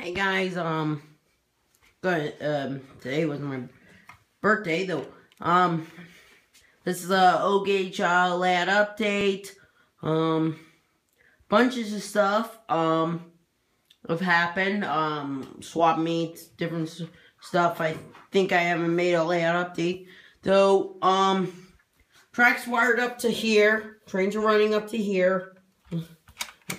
Hey guys, um, good, um, today was my birthday though. Um, this is a O-Gauge uh, lad update. Um, bunches of stuff, um, have happened. Um, swap meets, different stuff. I think I haven't made a layout update. Though, um, track's wired up to here. Trains are running up to here.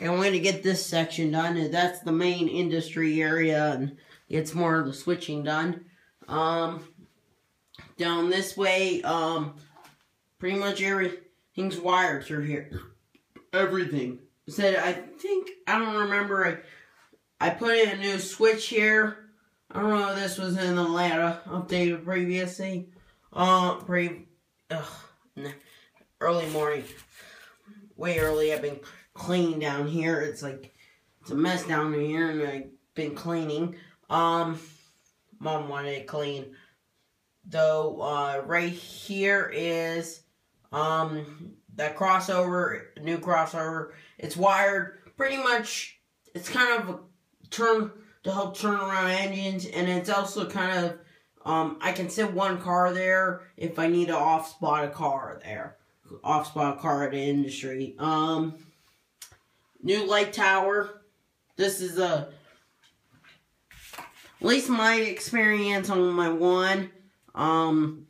I wanted to get this section done. That's the main industry area, and it's more of the switching done. Um, down this way, um, pretty much everything's wired through here. Everything. Said I think I don't remember. I I put in a new switch here. I don't know if this was in the ladder updated previously. Uh, pre, ugh, early morning, way early. I've been clean down here. It's like, it's a mess down here and I've been cleaning. Um, mom wanted it clean. Though, uh, right here is, um, that crossover, new crossover. It's wired pretty much, it's kind of a turn, to help turn around engines and it's also kind of, um, I can sit one car there if I need to off spot a car there. Off spot a car at the industry. Um, New light tower. This is a at least my experience on my one. Um,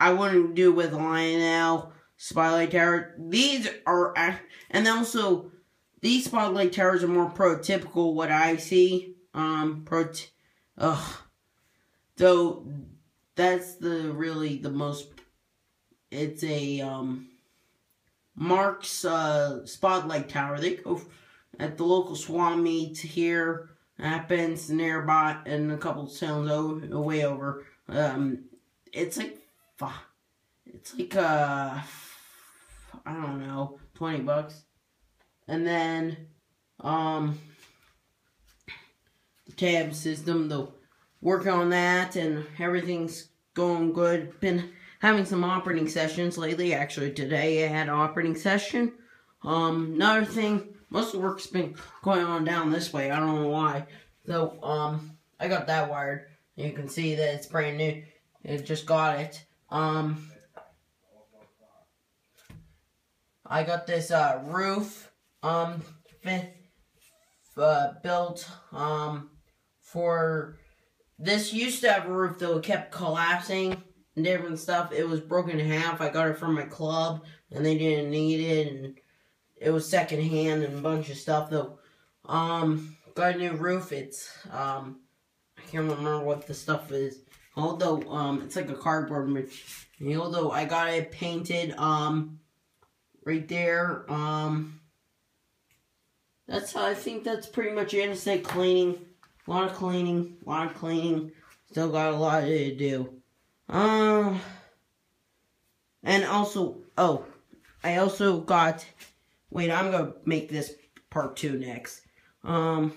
I wouldn't do with Lionel Spotlight Tower. These are, and also these Spotlight Towers are more prototypical. What I see, um, pro, ugh, So, that's the really the most. It's a um Marx uh, Spotlight Tower. They go at the local swap meet here. Happens nearby and a couple towns over away over. Um, it's like, it's like, uh, I don't know, 20 bucks. And then, um, the tab system, the work on that and everything's going good. Been having some operating sessions lately. Actually, today I had an operating session. Um, another thing, most of the work's been going on down this way. I don't know why. So, um, I got that wired. You can see that it's brand new. It just got it. Um, I got this, uh, roof, um, uh, built, um, for, this used to have a roof, it kept collapsing different stuff. It was broken in half. I got it from my club, and they didn't need it, and it was secondhand and a bunch of stuff. Though, um, got a new roof. It's um, I can't remember what the stuff is. Although um, it's like a cardboard material. Although I got it painted um, right there. Um, that's how I think that's pretty much it. It's like cleaning, a lot of cleaning, a lot of cleaning. Still got a lot to do. Um, and also, oh, I also got, wait, I'm gonna make this part two next. Um,